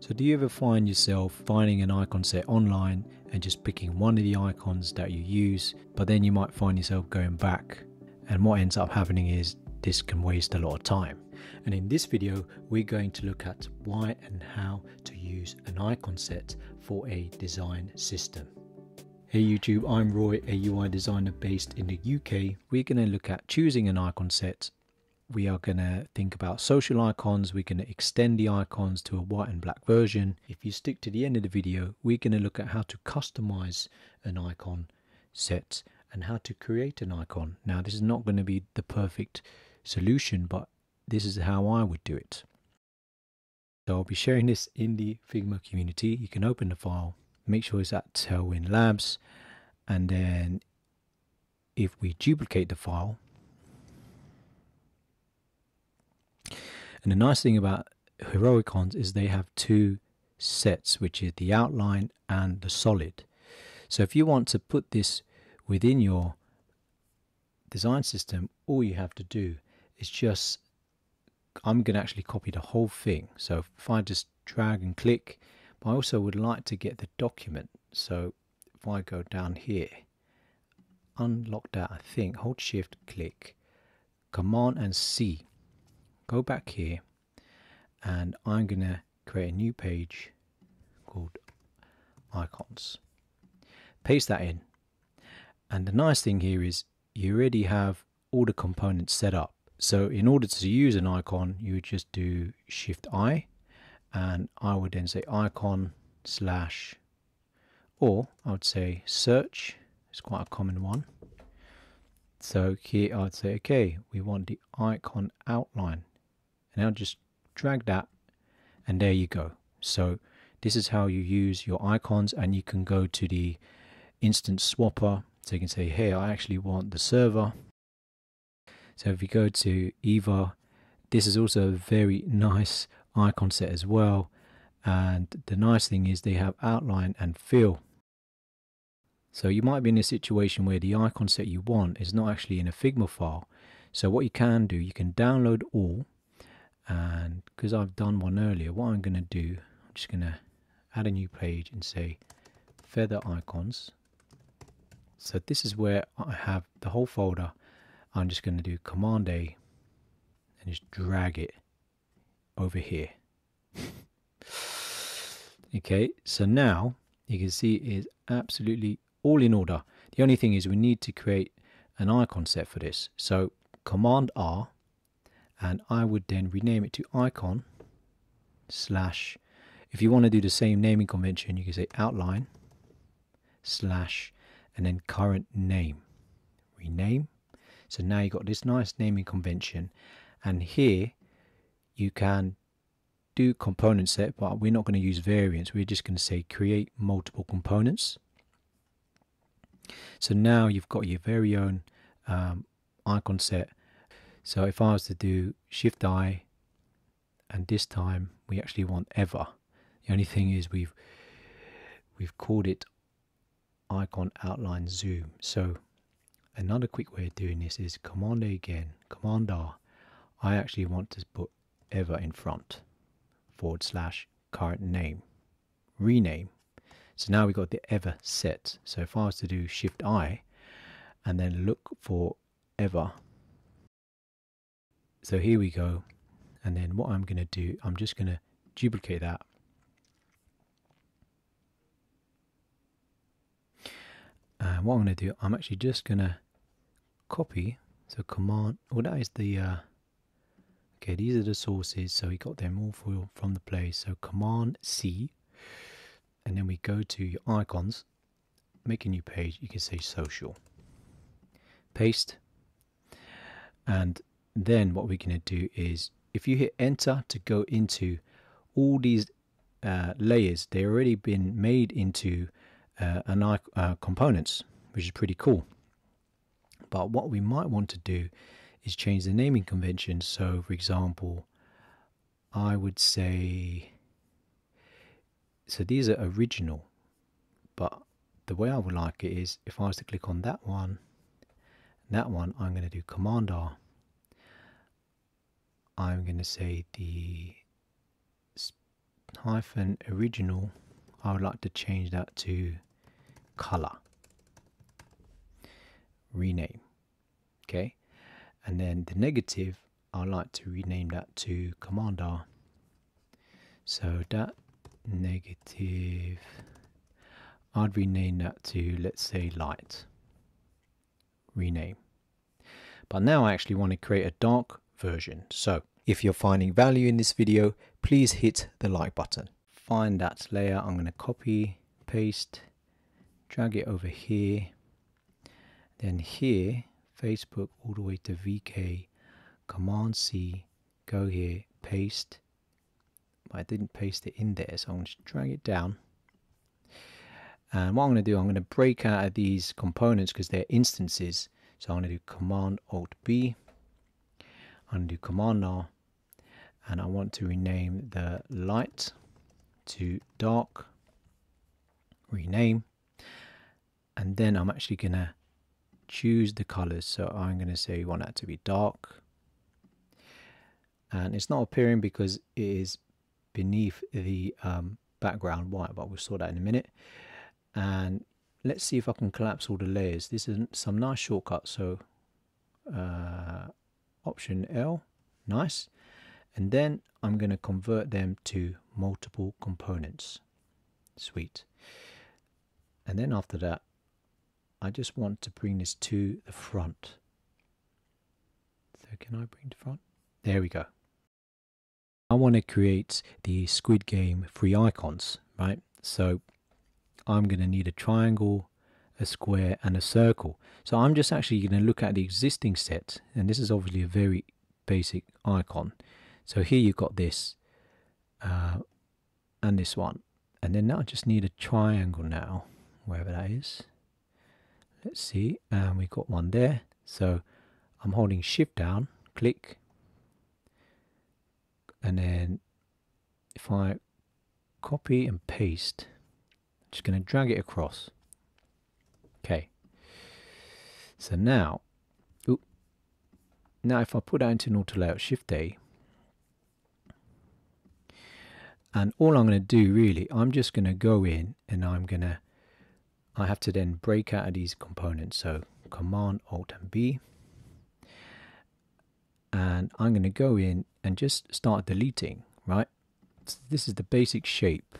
So, do you ever find yourself finding an icon set online and just picking one of the icons that you use, but then you might find yourself going back, and what ends up happening is this can waste a lot of time. And in this video, we're going to look at why and how to use an icon set for a design system. Hey YouTube, I'm Roy, a UI designer based in the UK. We're going to look at choosing an icon set. We are going to think about social icons. We're going to extend the icons to a white and black version. If you stick to the end of the video, we're going to look at how to customize an icon set and how to create an icon. Now, this is not going to be the perfect solution, but this is how I would do it. So I'll be sharing this in the Figma community. You can open the file make sure it's at Tailwind Labs and then if we duplicate the file and the nice thing about Heroicons is they have two sets which is the outline and the solid so if you want to put this within your design system all you have to do is just I'm going to actually copy the whole thing so if I just drag and click but I also would like to get the document. So if I go down here, unlock that, I think, hold shift, click, command and C. Go back here and I'm going to create a new page called icons. Paste that in. And the nice thing here is you already have all the components set up. So in order to use an icon, you would just do Shift I and I would then say icon slash or I would say search it's quite a common one so here I'd say okay we want the icon outline I'll just drag that and there you go so this is how you use your icons and you can go to the instance swapper so you can say hey I actually want the server so if you go to Eva this is also a very nice icon set as well. And the nice thing is they have outline and fill. So you might be in a situation where the icon set you want is not actually in a Figma file. So what you can do, you can download all. And because I've done one earlier, what I'm going to do, I'm just going to add a new page and say feather icons. So this is where I have the whole folder. I'm just going to do Command A and just drag it over here. okay, so now you can see it is absolutely all in order. The only thing is we need to create an icon set for this. So Command R, and I would then rename it to icon slash. If you want to do the same naming convention, you can say outline slash and then current name. Rename. So now you've got this nice naming convention, and here you can do component set, but we're not going to use variants. We're just going to say create multiple components. So now you've got your very own um, icon set. So if I was to do Shift I, and this time we actually want ever. The only thing is we've we've called it icon outline zoom. So another quick way of doing this is Command A again, Command R. I actually want to put ever in front forward slash current name rename so now we've got the ever set so if I was to do shift I and then look for ever so here we go. And then what I'm going to do I'm just going to duplicate that. And what I'm going to do I'm actually just going to copy. So command well that is the uh, Okay, these are the sources, so we got them all from the place. So Command C, and then we go to your icons, make a new page. You can say social, paste, and then what we're going to do is if you hit enter to go into all these uh, layers, they've already been made into uh, an, uh, components, which is pretty cool. But what we might want to do is change the naming convention. So, for example, I would say, so these are original, but the way I would like it is if I was to click on that one, that one, I'm going to do Command R. I'm going to say the hyphen original I would like to change that to color. Rename okay? And then the negative I'd like to rename that to command R so that negative I'd rename that to let's say light. Rename. But now I actually want to create a dark version. So if you're finding value in this video please hit the like button. Find that layer. I'm going to copy paste drag it over here then here Facebook all the way to VK command C go here paste. I didn't paste it in there so I'm going to drag it down. And what I'm going to do I'm going to break out of these components because they're instances. So I'm going to do command alt B I'm going to do command R and I want to rename the light to dark rename and then I'm actually to choose the colors. So I'm to say we want that to be dark. And it's not appearing because it is beneath the um, background white but we'll sort that in a minute. And let's see if I can collapse all the layers. This is some nice shortcut. So uh, option L. Nice. And then I'm going to convert them to multiple components. Sweet. And then after that I just want to bring this to the front. So can I bring the front? There we go. I want to create the Squid Game free icons, right? So I'm going to need a triangle, a square, and a circle. So I'm just actually going to look at the existing set, and this is obviously a very basic icon. So here you've got this, uh, and this one. And then now I just need a triangle now, wherever that is. Let's see, and we've got one there. So I'm holding shift down, click, and then if I copy and paste I'm just going to drag it across okay so now ooh, now if I put that into an auto layout shift A and all I'm going to do really I'm just going to go in and I'm going to I have to then break out of these components so command alt and B and I'm going to go in and just start deleting, right? So this is the basic shape.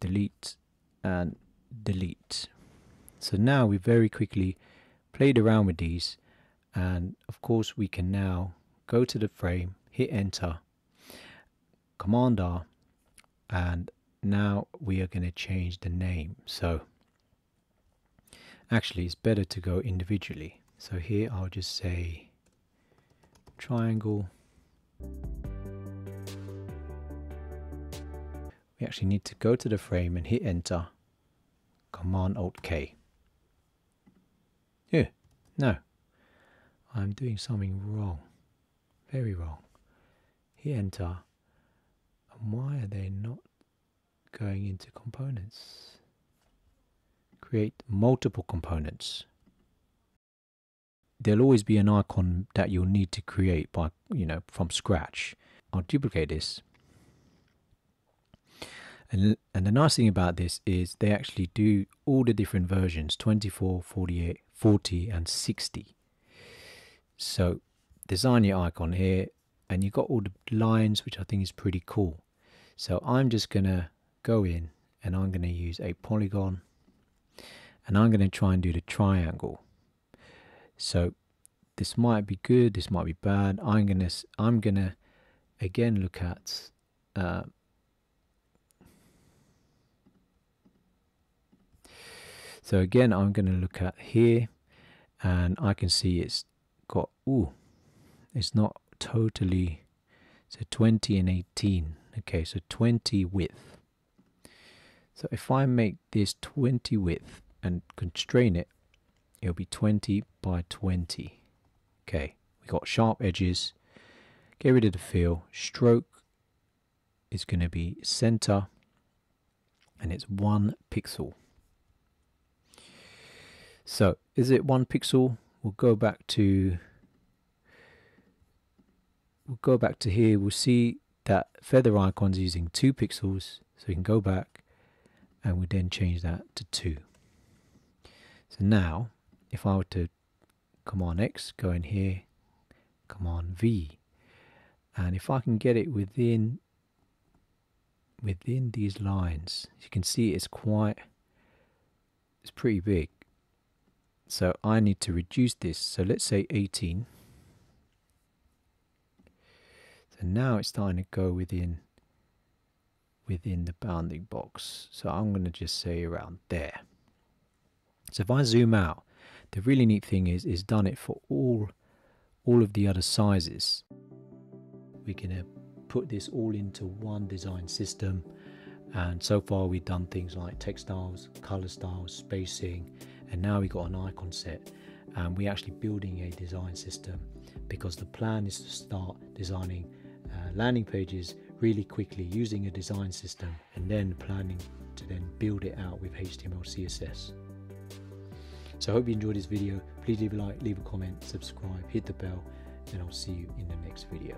Delete and delete. So now we very quickly played around with these and of course we can now go to the frame, hit enter, command R and now we are going to change the name. So actually it's better to go individually. So here I'll just say triangle. We actually need to go to the frame and hit enter. Command Alt K. No. I'm doing something wrong. Very wrong. Hit enter. And why are they not going into components? Create multiple components there'll always be an icon that you'll need to create by you know from scratch I'll duplicate this and, and the nice thing about this is they actually do all the different versions 24 48 40 and 60 so design your icon here and you've got all the lines which I think is pretty cool. So I'm just gonna go in and I'm gonna use a polygon and I'm gonna try and do the triangle. So this might be good, this might be bad. I'm gonna I'm gonna again look at uh, so again I'm gonna look at here and I can see it's got ooh it's not totally so 20 and 18 okay so 20 width. So if I make this 20 width and constrain it it'll be 20 by 20 okay we got sharp edges. Get rid of the fill. Stroke is going to be center and it's one pixel so is it one pixel? We'll go back to we'll go back to here. We'll see that feather icon's using two pixels so we can go back and we then change that to 2 so now if I were to command X go in here command V and if I can get it within within these lines you can see it's quite it's pretty big so I need to reduce this so let's say 18 so now it's starting to go within within the bounding box. So I'm going to just say around there. So if I zoom out, the really neat thing is is done it for all all of the other sizes. We're going to put this all into one design system and so far we've done things like text styles, color styles, spacing and now we've got an icon set and we're actually building a design system because the plan is to start designing uh, landing pages really quickly using a design system and then planning to then build it out with HTML CSS. So I hope you enjoyed this video. Please leave a like, leave a comment, subscribe, hit the bell, and I'll see you in the next video.